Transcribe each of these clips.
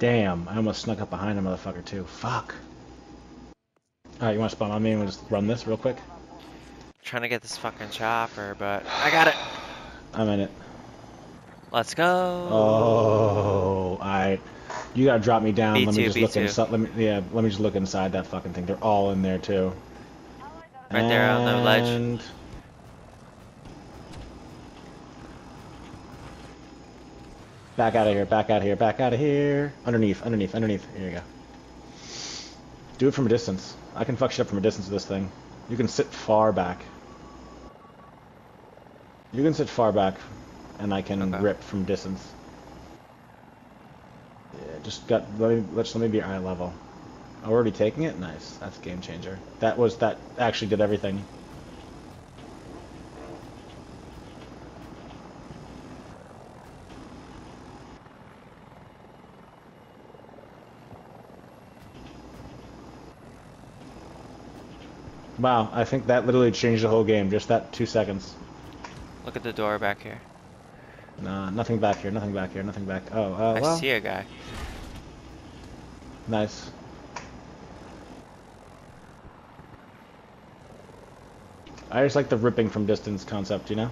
Damn, I almost snuck up behind a motherfucker too. Fuck. Alright, you wanna spawn on me and we'll just run this real quick? Trying to get this fucking chopper, but I got it. I'm in it. Let's go. Oh, alright. You gotta drop me down. let me B2, just look inside. Let me, yeah, let me just look inside that fucking thing. They're all in there too. Right there on the ledge. Back out of here, back out of here, back out of here. Underneath, underneath, underneath. Here you go. Do it from a distance. I can fuck shit up from a distance with this thing. You can sit far back. You can sit far back, and I can Okay. rip from distance. Yeah, just got, let me, let's, let me be eye level. Already taking it? Nice. That's a game changer. That was, that actually did everything. Wow, I think that literally changed the whole game, just that two seconds. Look at the door back here. Nah, nothing back here, nothing back here, nothing back. Oh, uh, I well, see a guy. nice. I just like the ripping from distance concept, you know?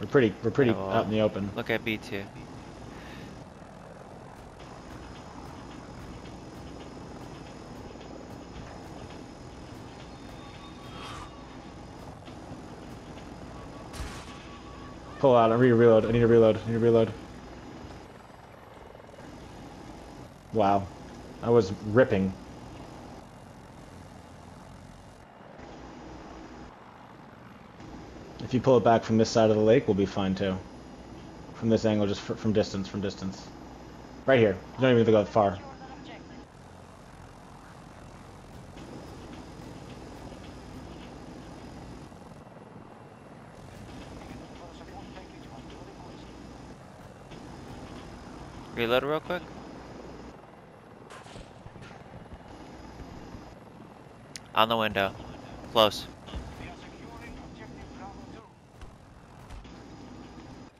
We're pretty, we're pretty Yeah, well, out in the open. Look at B2. Pull out, I need to reload, I need to reload, I need to reload. Wow. I was ripping. If you pull it back from this side of the lake, we'll be fine too. From this angle, just fr from distance, from distance. Right here. You don't even have to go that far. Reload real quick. On the window. Close.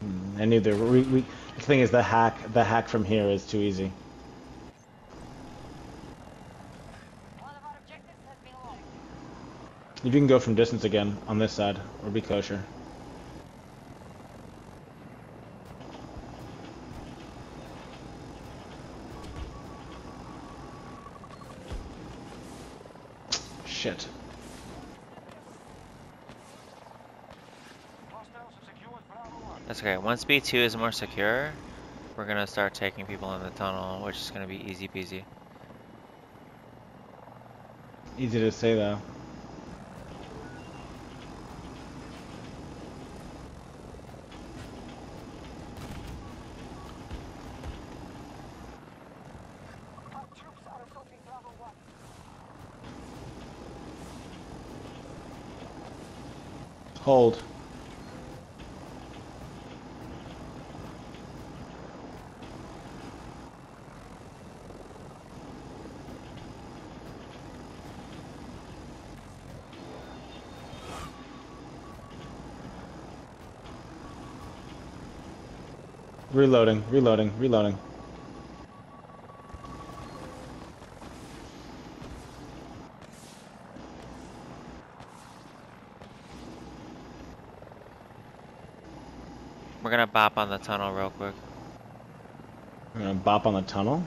Hmm, I And neither we, we the thing is the hack the hack from here is too easy. If you can go from distance again on this side, or be kosher. That's okay. Once B2 is more secure, we're gonna start taking people in the tunnel, which is gonna be easy peasy. Easy to say though. Hold. Reloading, reloading, reloading. We're gonna bop on the tunnel real quick. We're gonna bop on the tunnel.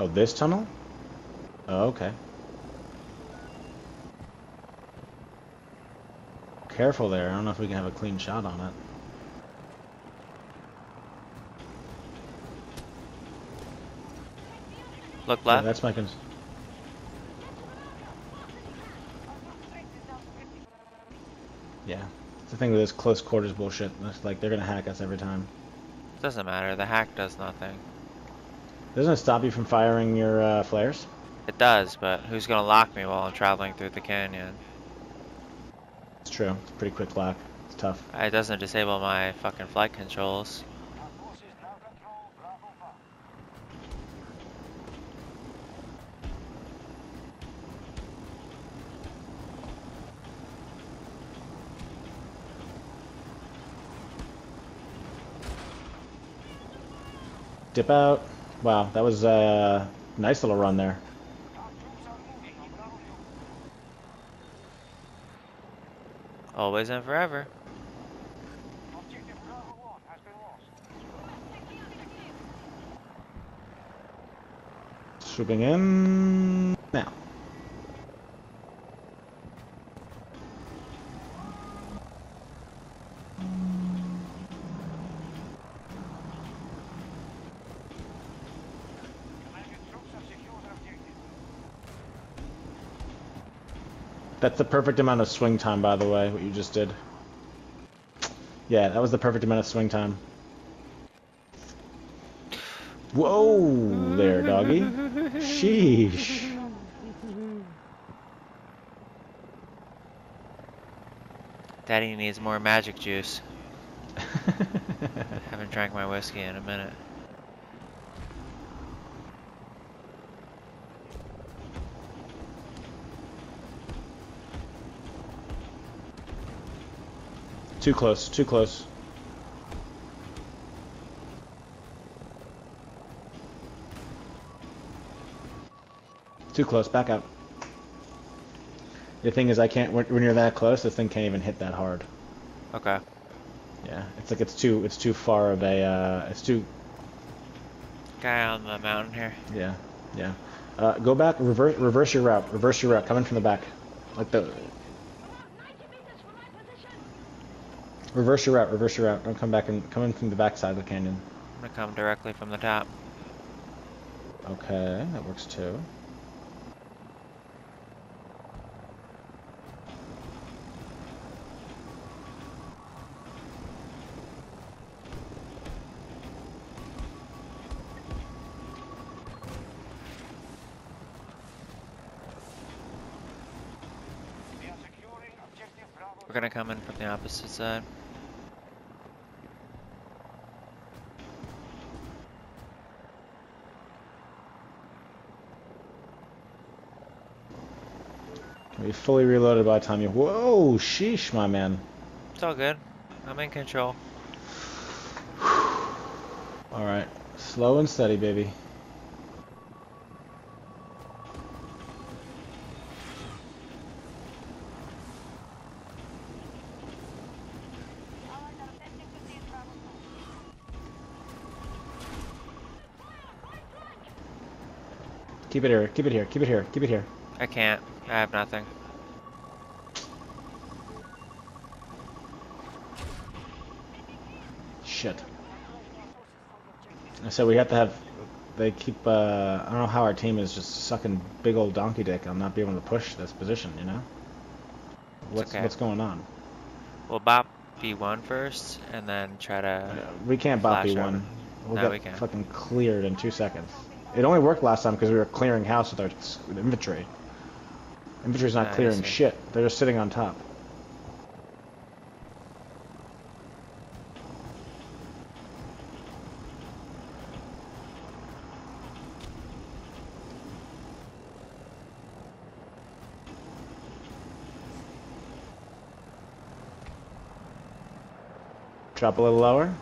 Oh, this tunnel? Oh, okay. Careful there. I don't know if we can have a clean shot on it. Look left. Yeah, that's my cons- Yeah. It's the thing with this close quarters bullshit. It's like they're gonna hack us every time. Doesn't matter. The hack does nothing. Doesn't it stop you from firing your uh, flares? It does, but who's gonna lock me while I'm traveling through the canyon? It's true. It's a pretty quick lock. It's tough. It doesn't disable my fucking flight controls. Dip out. Wow, that was uh, a nice little run there. Always and forever. Swooping in That's the perfect amount of swing time, by the way, what you just did. Yeah, that was the perfect amount of swing time. Whoa there, doggy. Sheesh. Daddy needs more magic juice. I Haven't drank my whiskey in a minute. Too close, too close. Too close, back up. The thing is, I can't, when you're that close, this thing can't even hit that hard. Okay. Yeah, it's like it's too, it's too far of a, uh, it's too... Guy on the mountain here. Yeah, yeah. Uh, go back, reverse, reverse your route, reverse your route, coming from the back. Like the... Reverse your route, reverse your route. Don't come back and come in from the back side of the canyon. I'm gonna come directly from the top. Okay, that works too. Gonna come in from the opposite side. Be fully reloaded by the time you. Whoa, sheesh, my man. It's all good. I'm in control. all right, slow and steady, baby. Keep it here, keep it here, keep it here, keep it here. I can't. I have nothing. Shit. I said we have to have. They keep. Uh, I don't know how our team is just sucking big old donkey dick on not being able to push this position. You know. What's okay. what's going on? We'll bop B1 first, and then try to. we can't bop B1. We'll no, get we can. fucking cleared in two seconds. It only worked last time because we were clearing house with our infantry. Infantry's not Ah, I clearing see. shit. They're just sitting on top. Drop a little lower.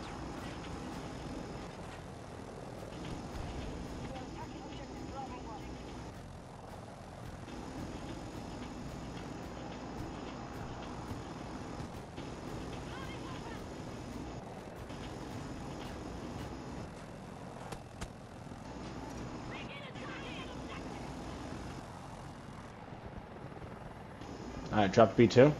Alright, drop B2.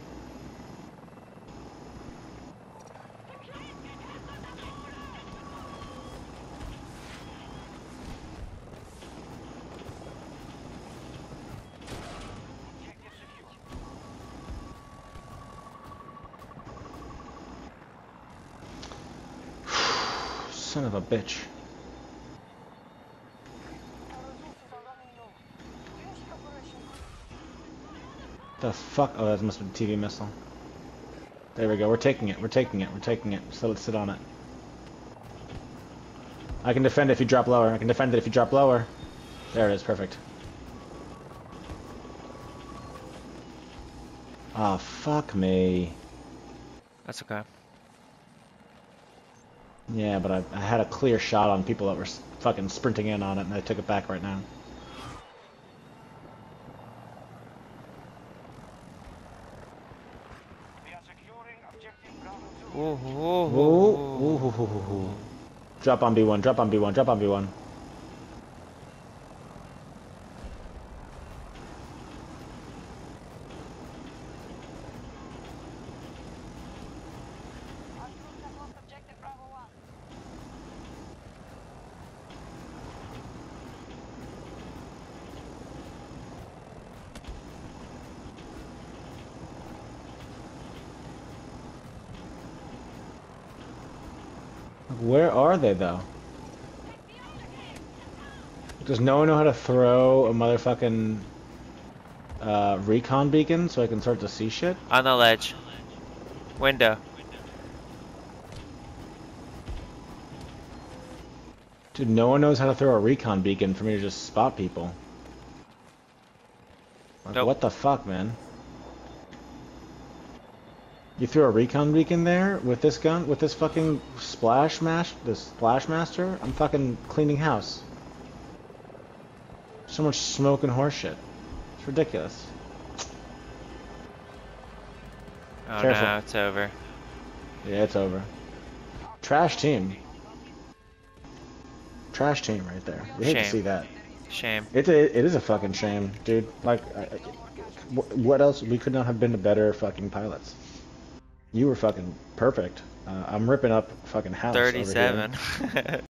Son of a bitch. The fuck? Oh, that must be a TV missile. There we go. We're taking it. We're taking it. We're taking it. So let's sit on it. I can defend it if you drop lower. I can defend it if you drop lower. There it is. Perfect. Ah, fuck me. That's okay. Yeah, but I, I had a clear shot on people that were fucking sprinting in on it, and I took it back right now. We are securing objective Bravo 2. Ooh, Ooh, ooh, ooh, ooh, ooh, ooh, ooh. Drop on B1, drop on B1, drop on B1. Where are they, though? Does no one know how to throw a motherfucking uh, recon beacon so I can start to see shit? On the ledge. Window. Dude, no one knows how to throw a recon beacon for me to just spot people. Like, Nope. what the fuck, man? You threw a recon beacon there with this gun, with this fucking splash mash, this splash master? I'm fucking cleaning house. So much smoke and horseshit. It's ridiculous. Oh Careful. no, it's over. Yeah, it's over. Trash team. Trash team right there. You hate to see that. Shame. It's a, it is a fucking shame, dude. Like, I, what else? We could not have been better fucking pilots. You were fucking perfect. Uh, I'm ripping up fucking house. over here. 37.